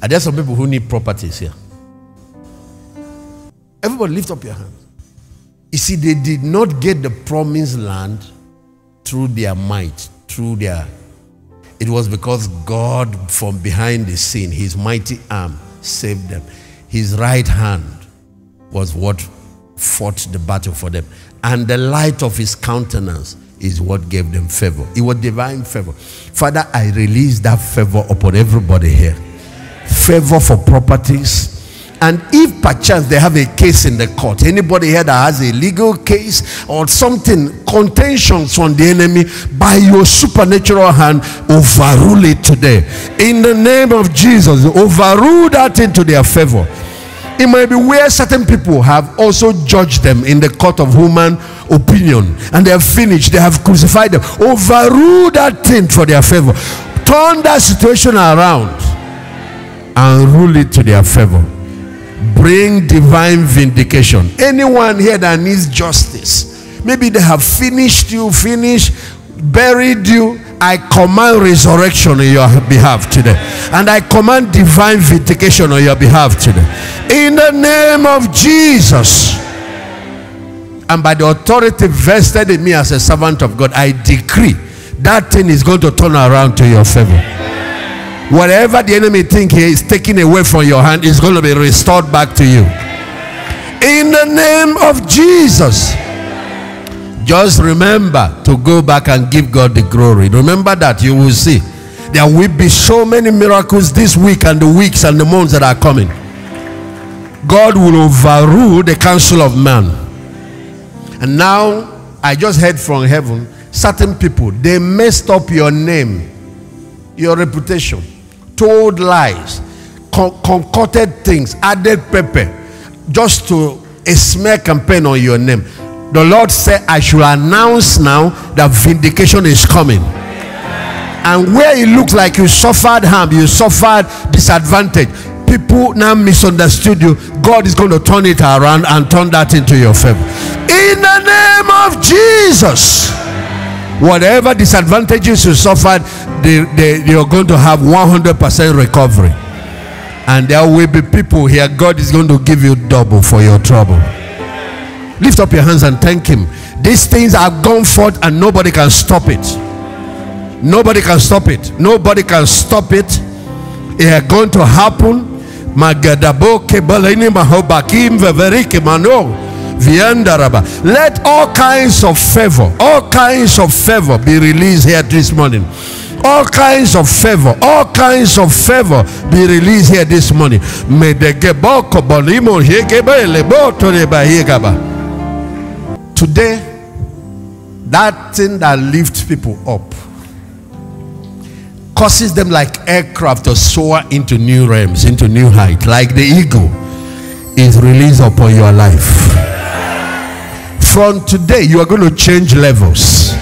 Are there some people who need properties here? Everybody lift up your hands. You see, they did not get the promised land through their might, through their. It was because God, from behind the scene, his mighty arm saved them. His right hand was what fought the battle for them. And the light of his countenance is what gave them favor. It was divine favor. Father, I release that favor upon everybody here. Favor for properties. And if perchance they have a case in the court, anybody here that has a legal case or something, contentions from the enemy, by your supernatural hand, overrule it today. In the name of Jesus, overrule that into their favor. It might be where certain people have also judged them in the court of human opinion and they have finished, they have crucified them. Overrule that thing for their favor. Turn that situation around and rule it to their favor. Bring divine vindication. Anyone here that needs justice, maybe they have finished you, finished, buried you, I command resurrection on your behalf today. And I command divine vindication on your behalf today. In the name of Jesus. And by the authority vested in me as a servant of God, I decree that thing is going to turn around to your favor. Whatever the enemy think he is taking away from your hand is going to be restored back to you. In the name of Jesus. Just remember to go back and give God the glory. Remember that you will see. There will be so many miracles this week and the weeks and the months that are coming. God will overrule the counsel of man. And now I just heard from heaven certain people they messed up your name, your reputation, told lies, con- concocted things, added pepper just to a smear campaign on your name. The Lord said, I should announce now that vindication is coming. And where it looks like you suffered harm, you suffered disadvantage, people now misunderstood you, God is going to turn it around and turn that into your favor. In the name of Jesus. Whatever disadvantages you suffered, they, they, you're going to have 100% recovery. And there will be people here, God is going to give you double for your trouble. Lift up your hands and thank Him. These things have gone forth and nobody can stop it. Nobody can stop it. Nobody can stop it. It is going to happen. Let all kinds of favor, all kinds of favor be released here this morning. All kinds of favor, all kinds of favor be released here this morning. Today, that thing that lifts people up causes them like aircraft to soar into new realms, into new height, like the eagle is released upon your life. From today, you are going to change levels.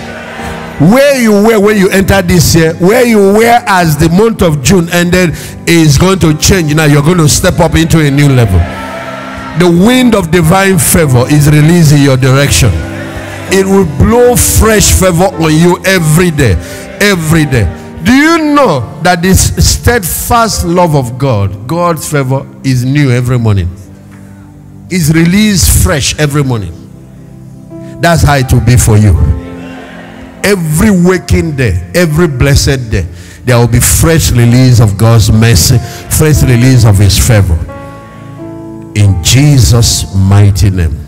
Where you were when you entered this year, where you were as the month of June ended, is going to change. Now you're going to step up into a new level the wind of divine favor is releasing your direction. It will blow fresh favor on you every day. Every day. Do you know that this steadfast love of God, God's favor, is new every morning? Is released fresh every morning. That's how it will be for you. Every waking day, every blessed day, there will be fresh release of God's mercy, fresh release of His favor in Jesus' mighty name.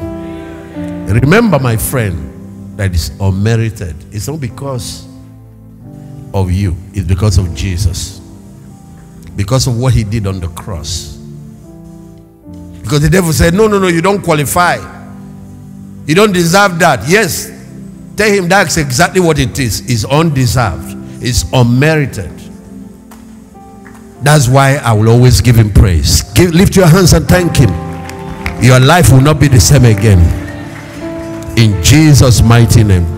Remember, my friend, that is unmerited. It's not because of you, it's because of Jesus. Because of what he did on the cross. Because the devil said, No, no, no, you don't qualify. You don't deserve that. Yes, tell him that's exactly what it is. It's undeserved, it's unmerited. That's why I will always give him praise. Give, lift your hands and thank him. Your life will not be the same again. In Jesus' mighty name.